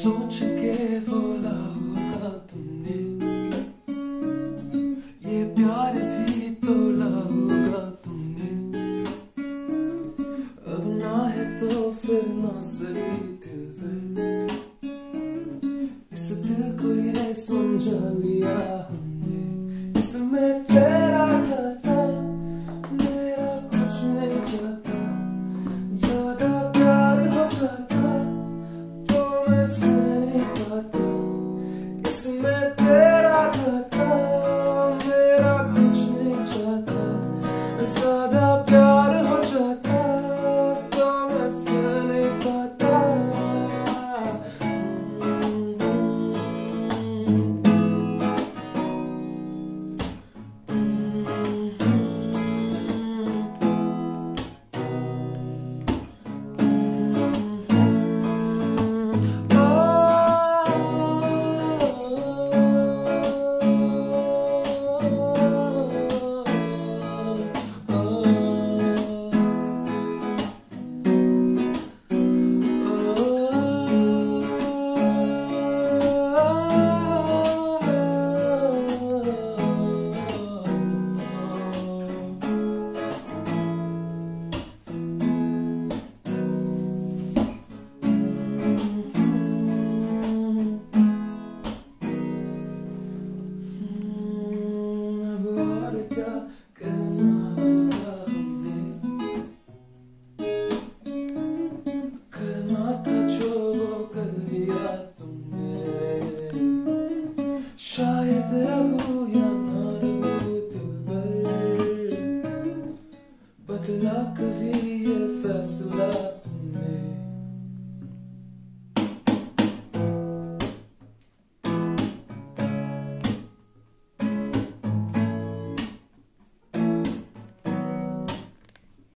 सोच के बोला होगा तुमने। ये प्यार भी तोला होगा तुमने। अब ना है तो फिर ना सही दिल पर इस दिल को ये समझा लिया हमने। इसमें तेरे इसमें शायद रहूं या ना रहूं दिल भर बदला कभी ये फैसला